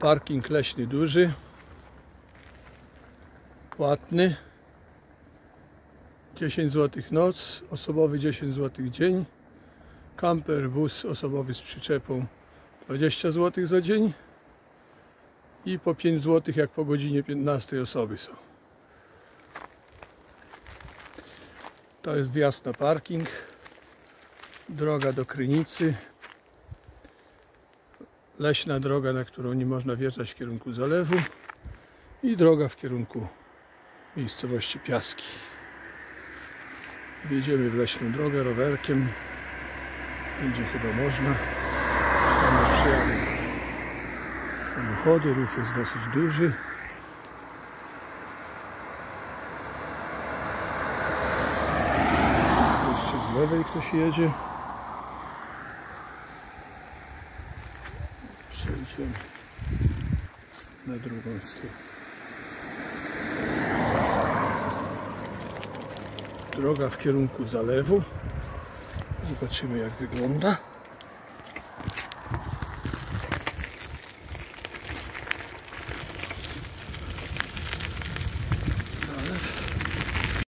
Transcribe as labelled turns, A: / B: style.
A: Parking leśny duży. Płatny. 10 zł noc, osobowy 10 zł dzień. Kamper, bus osobowy z przyczepą 20 zł za dzień. I po 5 zł jak po godzinie 15 osoby są. To jest wjazd na parking. Droga do Krynicy. Leśna droga, na którą nie można wjeżdżać w kierunku zalewu. I droga w kierunku miejscowości Piaski. Wjedziemy w leśną drogę rowerkiem. Będzie chyba można. Tam samochody, ruch jest dosyć duży. Jeszcze z lewej ktoś jedzie. Przejdziemy na drugą stronę. Droga w kierunku zalewu. Zobaczymy jak wygląda.